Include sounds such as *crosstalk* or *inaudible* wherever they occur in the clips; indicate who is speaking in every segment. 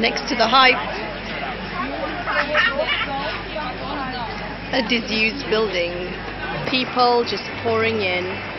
Speaker 1: next to the hype. A disused building. People just pouring in.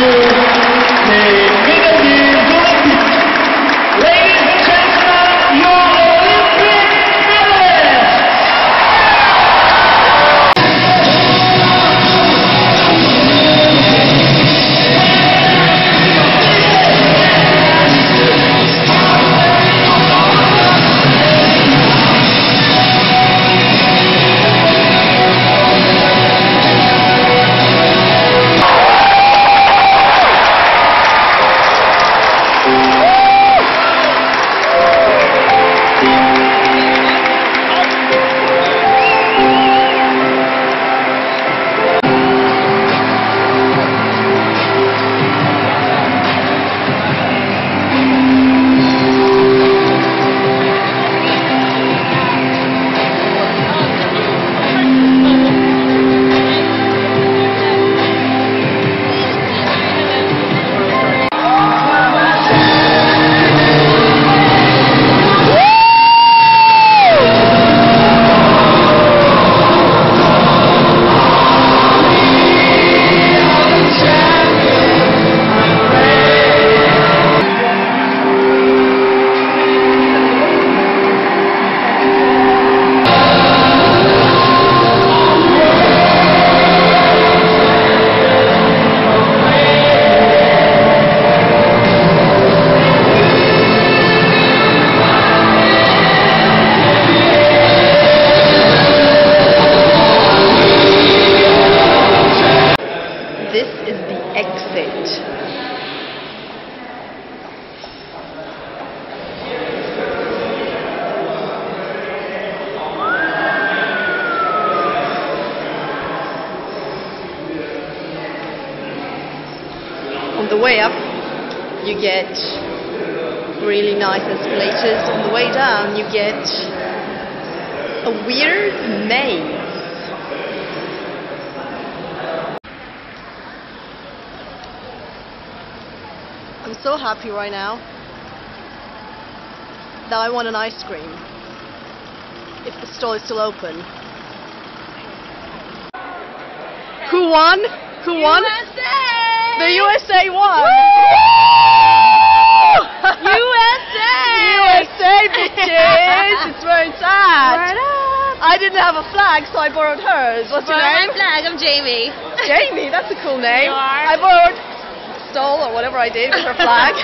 Speaker 2: Mesdames et
Speaker 1: On the way up, you get really nice escalators. On the way down, you get a weird maze. I'm so happy right now that I want an ice cream. If the store is still open. Who won? Who won? USA won.
Speaker 3: USA! *laughs*
Speaker 1: USA, bitches! *laughs* it's very sad. Right up. I didn't have a flag, so I borrowed hers. What's
Speaker 3: Borrow your
Speaker 1: name?
Speaker 3: my flag. I'm Jamie. *laughs*
Speaker 1: Jamie, that's a cool name.
Speaker 3: You are.
Speaker 1: I borrowed, stole, or whatever I did with her flag.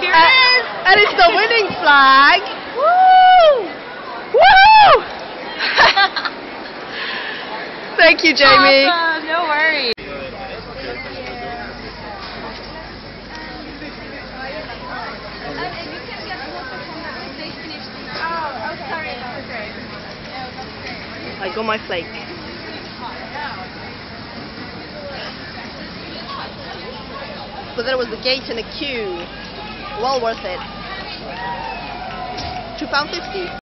Speaker 3: Here
Speaker 1: and,
Speaker 3: it uh, is.
Speaker 1: And it's the winning flag. Woo! Woo! Thank you, Jamie.
Speaker 3: Awesome.
Speaker 1: Got my flake. But there was a gate and a queue. Well worth it. Two pound fifty.